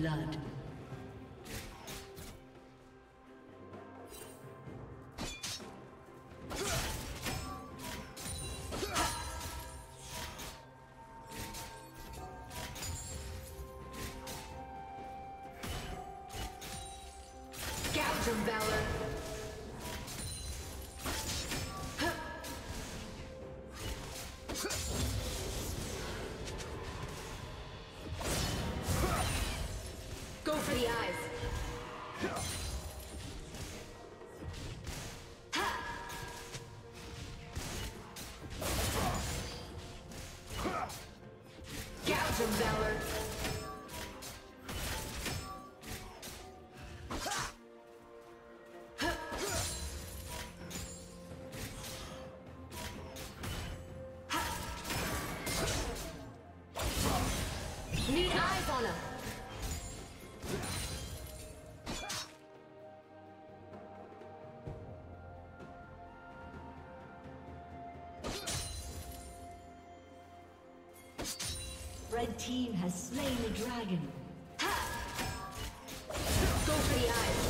Blood. Red team has slain the dragon. Ha! Go for the eyes.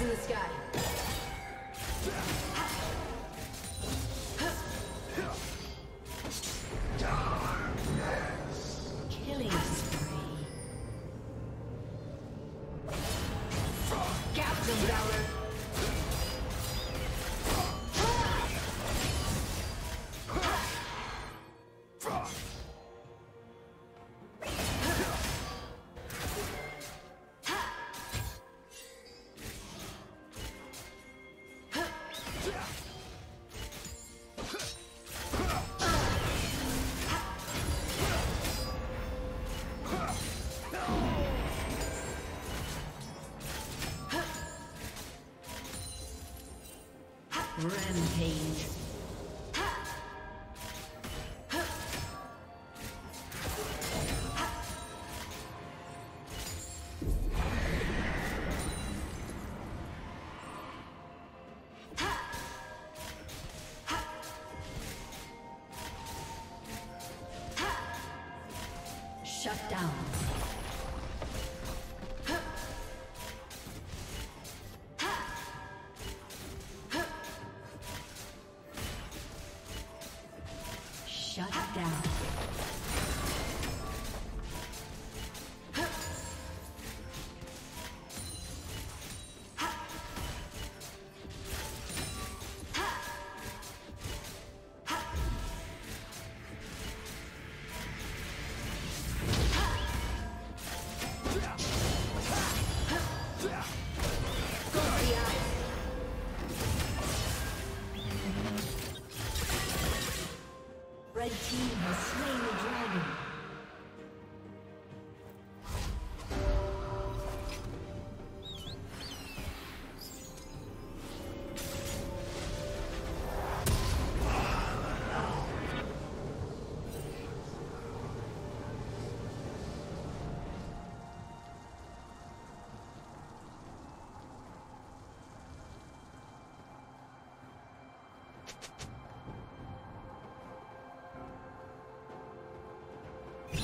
In the sky. Rampage. Shut down.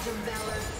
Legend Valor.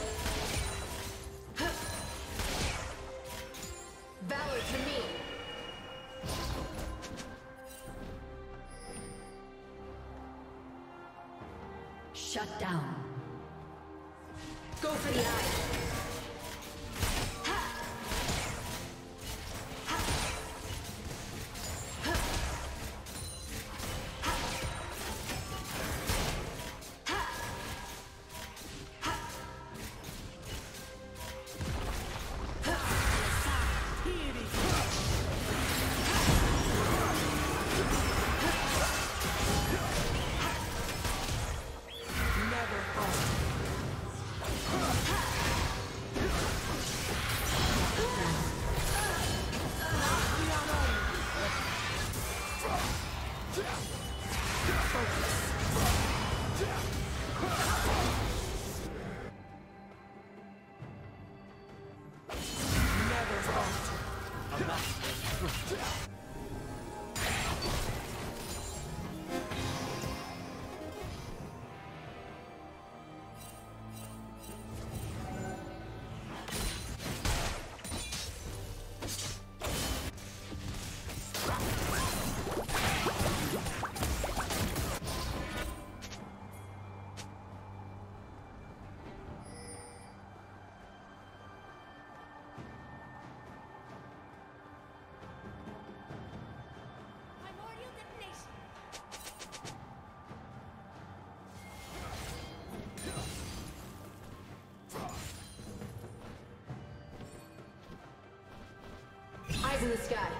in the sky.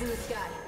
In the sky.